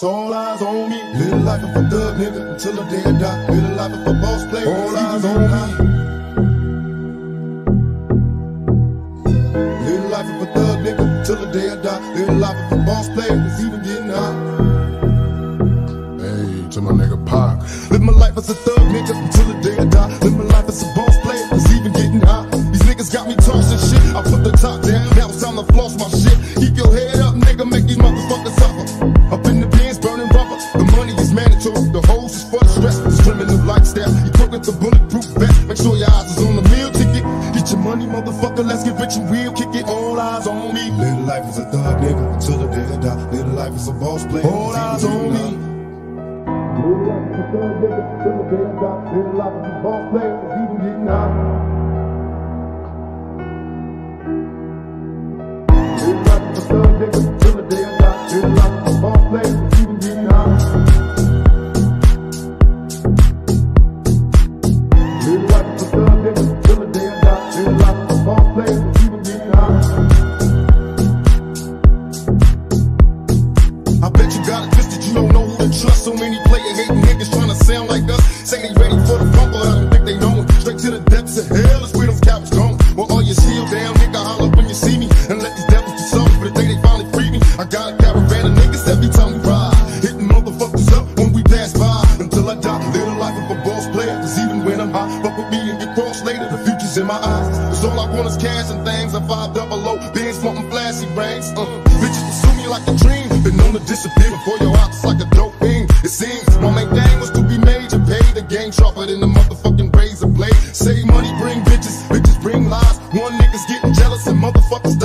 All eyes on me. Live a life of a thug nigga until the day I die. Live a life of a boss player. All eyes on me. Live a life of a thug nigga until the day I die. Live a life of a boss player that's even getting high. Hey, to my nigga Pac. Live my life as a thug nigga until the day I die. Live my life as a boss eyes is on the meal ticket. Get your money, motherfucker. Let's get rich and real. Kick it. All eyes on me. Little life is a thug nigga until the day I die. Little life is a boss player. All eyes on me. Live life as a thug nigga till the day I die. Live life as a boss. It's even getting high. Too many player hating niggas trying to sound like us. Say they ready for the bumper, I don't think they know it. Straight to the depths of hell is where them cowards gone. Well, all you steal down, nigga, holler when you see me. And let these devils be sorry for the day they finally free me. I got a caravan of niggas every time we ride. Hitting motherfuckers up when we pass by. Until I die, live the life of a boss player. Cause even when I'm high, fuck with me and get crossed later. The future's in my eyes. Cause all I want is cash and things. I five double low, bands wantin' flashy rings. Uh. In the motherfucking razor blade. Save money, bring bitches, bitches bring lies. One nigga's getting jealous and motherfuckers